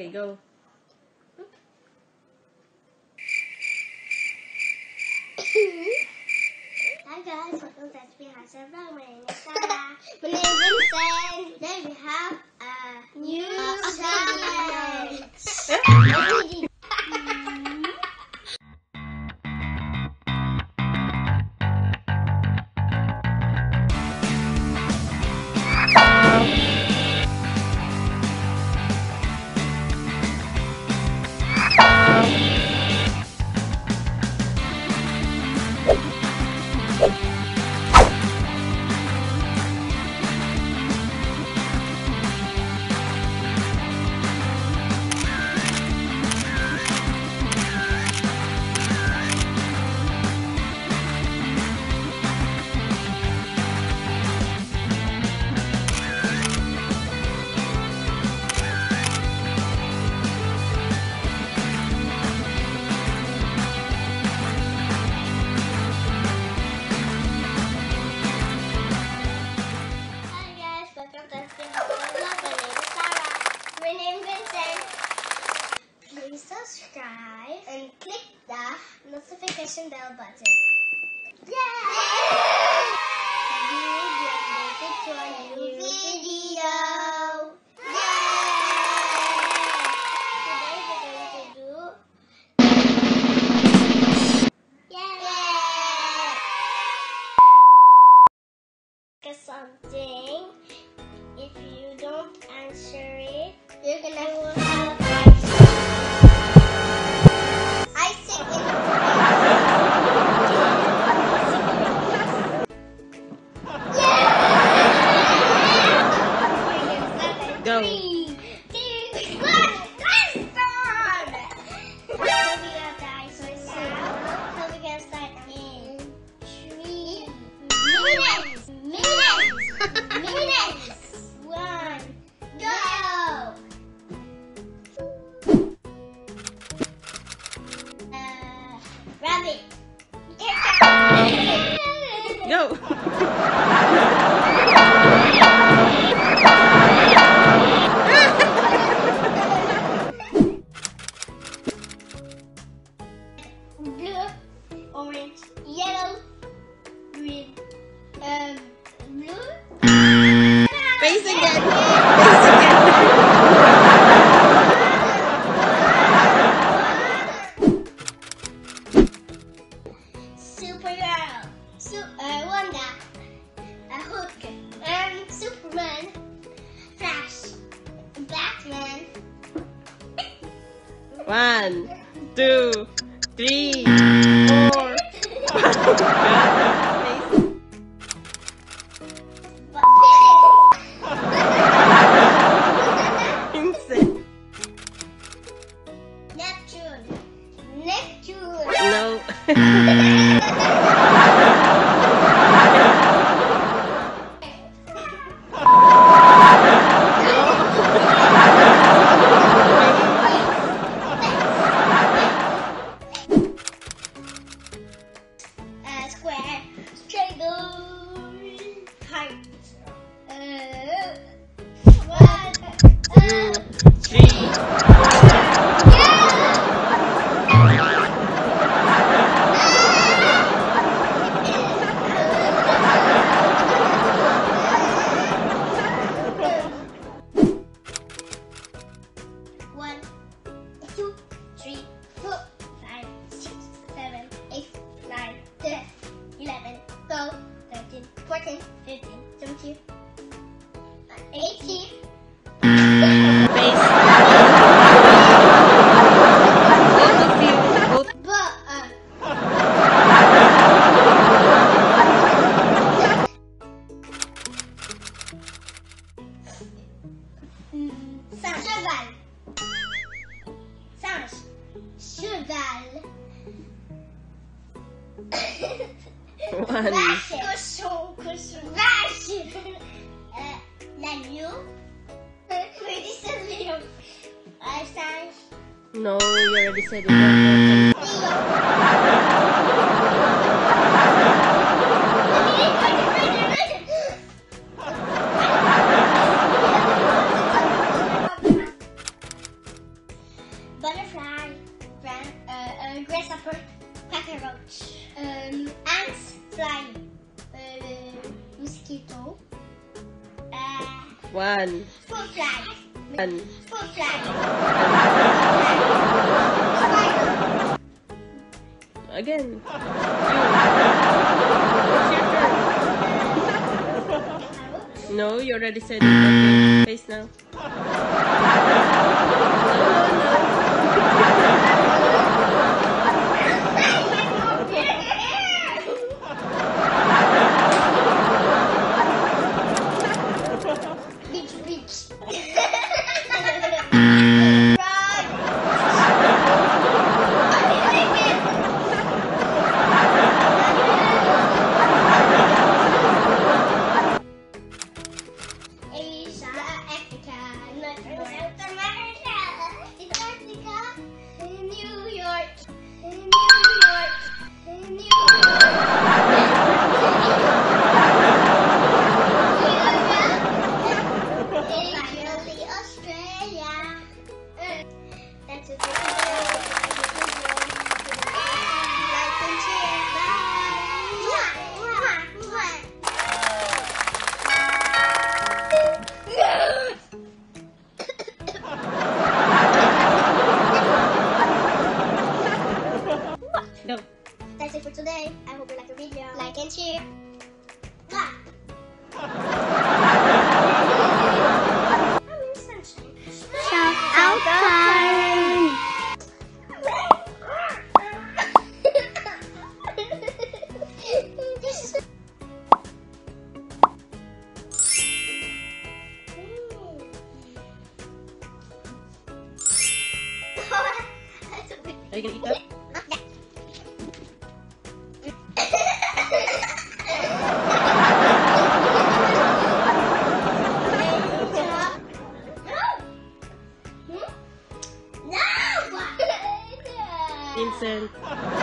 Okay, go. Hi guys, welcome to Behind the Vlog. My name is Sarah. My name is Vincent. Today we have a new challenge. Notification bell button. Yay! You to a new video. To do something. If you don't answer it, you're gonna Go. Supergirl, Su uh, Wanda, uh, Hulk, um, Superman, Flash, Batman. One, two, three, four. mm, Cheval. Singe. Cheval. Vache. Cochon. Cochon. Vache. Oui, dis ça, lion. Euh, singe. No, you already said it. One One. Fruit fly. One. Fruit fly. Again. You. It's your turn. Spider. No, you already said it. Okay. Face now. No, no, New York, New York, New York, Are you gonna eat that? No! Vincent.